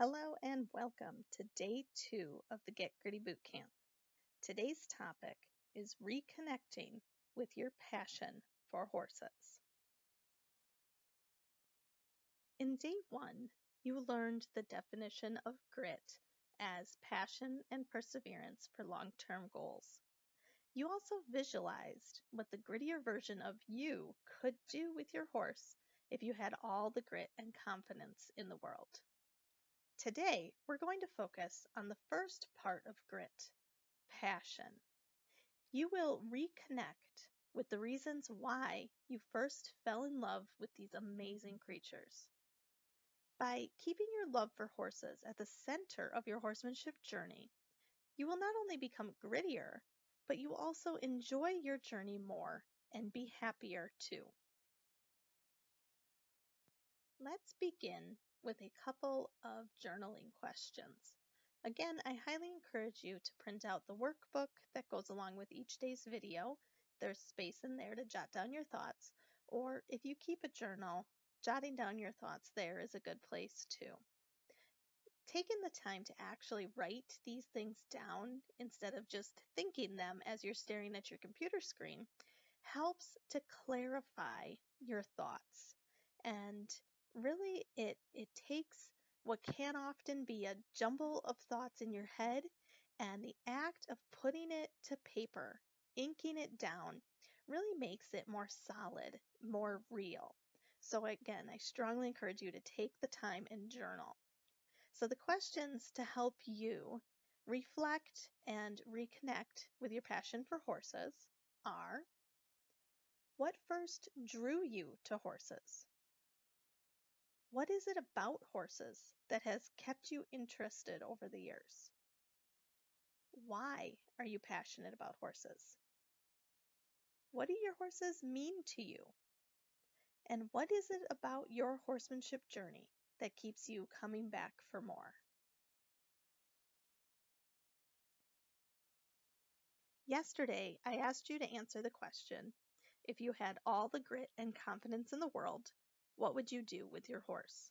Hello and welcome to day two of the Get Gritty Bootcamp. Today's topic is reconnecting with your passion for horses. In day one, you learned the definition of grit as passion and perseverance for long term goals. You also visualized what the grittier version of you could do with your horse if you had all the grit and confidence in the world. Today, we're going to focus on the first part of grit passion. You will reconnect with the reasons why you first fell in love with these amazing creatures. By keeping your love for horses at the center of your horsemanship journey, you will not only become grittier, but you will also enjoy your journey more and be happier too. Let's begin with a couple of journaling questions. Again, I highly encourage you to print out the workbook that goes along with each day's video. There's space in there to jot down your thoughts, or if you keep a journal, jotting down your thoughts there is a good place too. Taking the time to actually write these things down instead of just thinking them as you're staring at your computer screen helps to clarify your thoughts and really it it takes what can often be a jumble of thoughts in your head and the act of putting it to paper, inking it down, really makes it more solid, more real. So again, I strongly encourage you to take the time and journal. So the questions to help you reflect and reconnect with your passion for horses are what first drew you to horses? What is it about horses that has kept you interested over the years? Why are you passionate about horses? What do your horses mean to you? And what is it about your horsemanship journey that keeps you coming back for more? Yesterday, I asked you to answer the question if you had all the grit and confidence in the world, what would you do with your horse?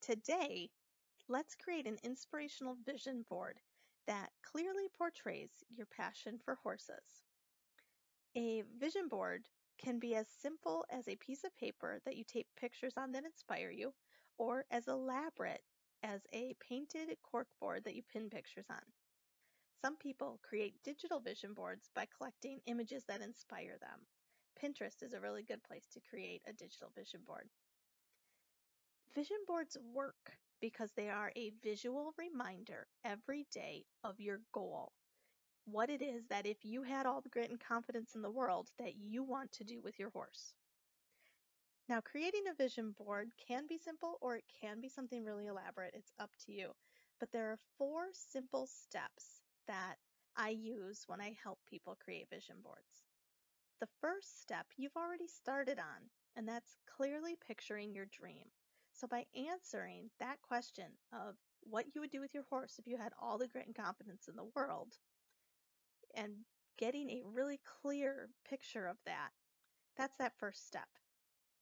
Today, let's create an inspirational vision board that clearly portrays your passion for horses. A vision board can be as simple as a piece of paper that you tape pictures on that inspire you, or as elaborate as a painted cork board that you pin pictures on. Some people create digital vision boards by collecting images that inspire them. Pinterest is a really good place to create a digital vision board. Vision boards work because they are a visual reminder every day of your goal. What it is that if you had all the grit and confidence in the world that you want to do with your horse. Now, creating a vision board can be simple or it can be something really elaborate. It's up to you. But there are four simple steps that I use when I help people create vision boards. The first step you've already started on, and that's clearly picturing your dream. So, by answering that question of what you would do with your horse if you had all the grit and confidence in the world, and getting a really clear picture of that, that's that first step.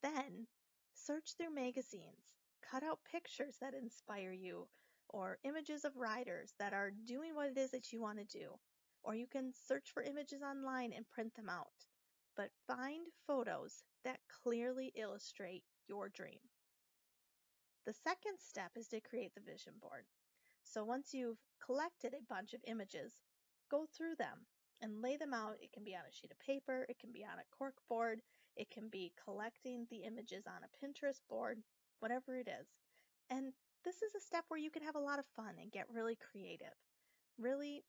Then, search through magazines, cut out pictures that inspire you, or images of riders that are doing what it is that you want to do. Or you can search for images online and print them out but find photos that clearly illustrate your dream. The second step is to create the vision board. So once you've collected a bunch of images, go through them and lay them out. It can be on a sheet of paper, it can be on a cork board, it can be collecting the images on a Pinterest board, whatever it is. And this is a step where you can have a lot of fun and get really creative. Really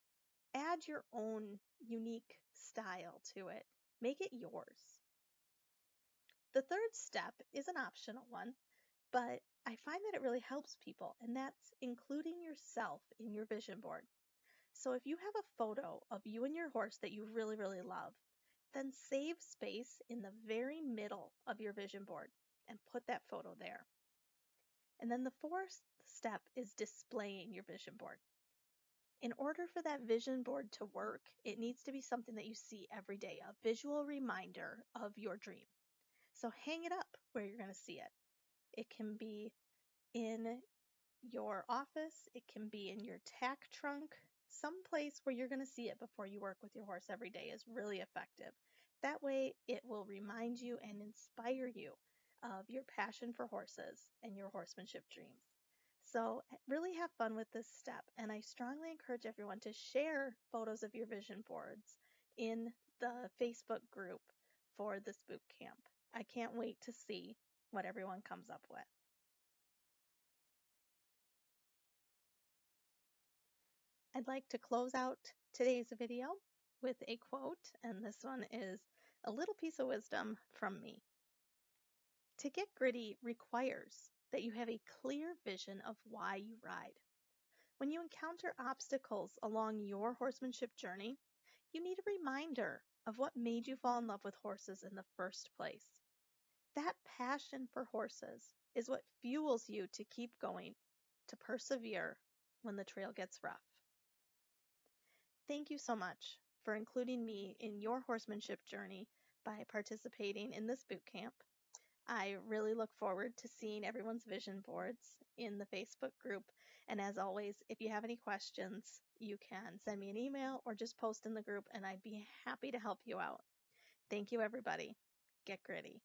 add your own unique style to it Make it yours. The third step is an optional one, but I find that it really helps people, and that's including yourself in your vision board. So if you have a photo of you and your horse that you really, really love, then save space in the very middle of your vision board and put that photo there. And then the fourth step is displaying your vision board in order for that vision board to work, it needs to be something that you see every day, a visual reminder of your dream. So hang it up where you're going to see it. It can be in your office, it can be in your tack trunk, some place where you're going to see it before you work with your horse every day is really effective. That way, it will remind you and inspire you of your passion for horses and your horsemanship dreams. So, really have fun with this step, and I strongly encourage everyone to share photos of your vision boards in the Facebook group for this boot camp. I can't wait to see what everyone comes up with. I'd like to close out today's video with a quote, and this one is a little piece of wisdom from me. To get gritty requires that you have a clear vision of why you ride. When you encounter obstacles along your horsemanship journey, you need a reminder of what made you fall in love with horses in the first place. That passion for horses is what fuels you to keep going, to persevere when the trail gets rough. Thank you so much for including me in your horsemanship journey by participating in this boot camp. I really look forward to seeing everyone's vision boards in the Facebook group. And as always, if you have any questions, you can send me an email or just post in the group, and I'd be happy to help you out. Thank you, everybody. Get gritty.